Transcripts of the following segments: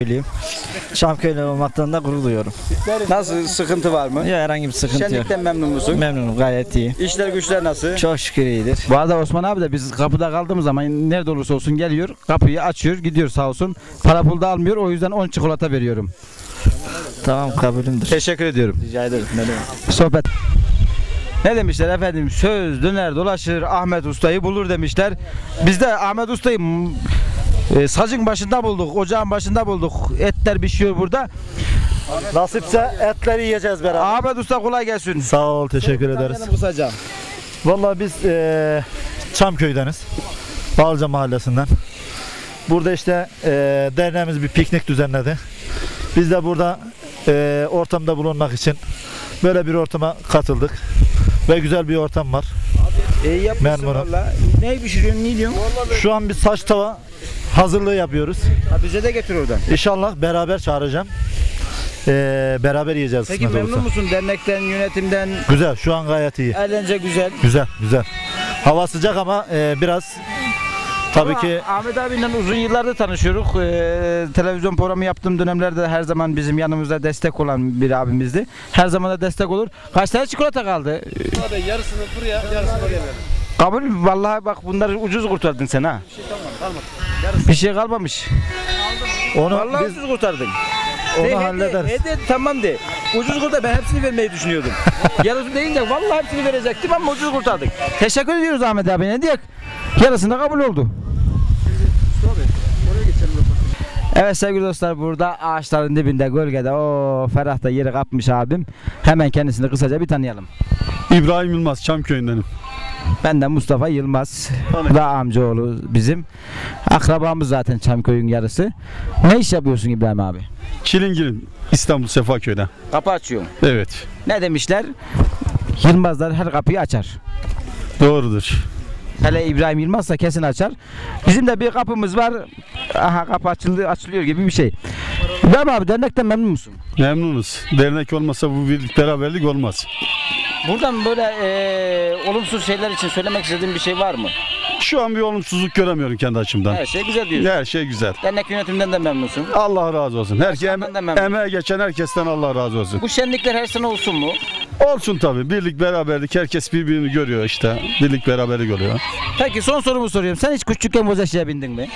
Çamköylüyüm. Çamköylü olmaktan da gurur duyuyorum. Nasıl sıkıntı var mı? Ya herhangi bir sıkıntı yok. Şenlikten memnun musun? Memnunum gayet iyi. İşler güçler nasıl? Çok şükür iyidir. Bu arada Osman abi de biz kapıda kaldığımız zaman nerede olursa olsun geliyor. Kapıyı açıyor gidiyor sağ olsun. Para pul da almıyor o yüzden 10 çikolata veriyorum. Tamam kabulümdür. Teşekkür ediyorum. Rica ederim. Ne demek. Sohbet. Ne demişler efendim? Söz döner dolaşır Ahmet Usta'yı bulur demişler. Biz de Ahmet Usta'yı e, sacın başında bulduk, ocağın başında bulduk. Etler pişiyor burada. Nasipse etleri yiyeceğiz beraber. Ahmet Usta kolay gelsin. Sağ ol, teşekkür ederiz. Kısaca. Vallahi biz eee Çamköy'deniz. Balca Mahallesi'nden. Burada işte eee derneğimiz bir piknik düzenledi. Biz de burada eee, ortamda bulunmak için böyle bir ortama katıldık. Ve güzel bir ortam var. Memnunum. valla. Ne pişiriyorsun, ne diyorsun? Şu an bir saç tava hazırlığı yapıyoruz. Ha, bize de getir oradan. İnşallah beraber çağıracağım. Eee, beraber yiyeceğiz. Peki memnun olursa. musun dernekten, yönetimden? Güzel, şu an gayet iyi. Eğlence güzel. Güzel, güzel. Hava sıcak ama eee, biraz tabii Ama ki Ahmet abiyle uzun yıllardır tanışıyoruz. Ee, televizyon programı yaptığım dönemlerde her zaman bizim yanımızda destek olan bir abimizdi. Her zaman da destek olur. Kaç tane çikolata kaldı? yarısını buraya, yarısını oraya. Kabul. Vallahi bak bunları ucuz kurtardın sen ha. Bir şey kalmamış. onu Vallahi biz ucuz kurtardın. onu De, hallederiz. De, de, tamam de. Ucuz kurtar. Ben hepsini vermeyi düşünüyordum. Yarısı deyince vallahi hepsini verecektim ama ucuz kurtardık. Teşekkür ediyoruz Ahmet abi. Ne diyek? Yarısı da kabul oldu. Evet sevgili dostlar burada ağaçların dibinde gölgede o ferahta yeri kapmış abim. Hemen kendisini kısaca bir tanıyalım. İbrahim Yılmaz Çamköy'ündenim. Ben de Mustafa Yılmaz. Tanı- Da amcaoğlu bizim. Akrabamız zaten Çamköy'ün yarısı. Ne iş yapıyorsun İbrahim abi? Çilingir'in İstanbul Sefaköy'de. Kapı açıyorum. Evet. Ne demişler? Yılmazlar her kapıyı açar. Doğrudur. Hele İbrahim Yılmazsa kesin açar. Bizim de bir kapımız var. Aha kapı açıldı, açılıyor gibi bir şey. İbrahim abi dernekten memnun musun? Memnunuz. Dernek olmasa bu birlik beraberlik olmaz. Buradan böyle eee, olumsuz şeyler için söylemek istediğin bir şey var mı? Şu an bir olumsuzluk göremiyorum kendi açımdan. Her şey güzel diyorsun. Her şey güzel. Dernek yönetiminden de memnunsun. Allah razı olsun. Herkes Başkandan da memnun. emeğe geçen herkesten Allah razı olsun. Bu şenlikler her sene olsun mu? Olsun tabii. Birlik beraberlik. Herkes birbirini görüyor işte. Birlik beraberlik oluyor. Peki son sorumu soruyorum. Sen hiç küçükken boz eşeğe bindin mi?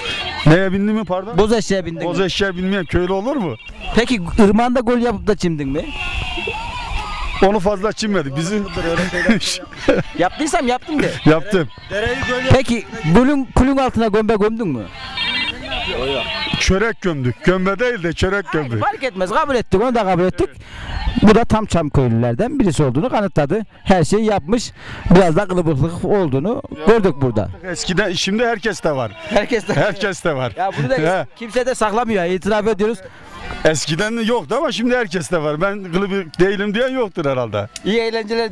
Neye bindin mi pardon? Boz eşeğe bindin Boz mi? eşeğe binmeyen köylü olur mu? Peki ırmağında gol yapıp da çimdin mi? Onu fazla çinmedik. Bizim Yaptıysam yaptım de. yaptım. Peki gölün kulün altına gömbe gömdün mü? Çörek gömdük. Gömbe değil de çörek gömdük. Fark etmez kabul ettik onu da kabul ettik. Bu da tam çam köylülerden birisi olduğunu kanıtladı. Her şeyi yapmış. Biraz da kılıbıklık olduğunu gördük burada. Eskiden şimdi herkes de var. Herkes de Herkes de var. ya bunu da kimse de saklamıyor. İtiraf ediyoruz. Eskiden yoktu ama şimdi herkes de var. Ben kılıbık değilim diyen yoktur herhalde. İyi eğlenceler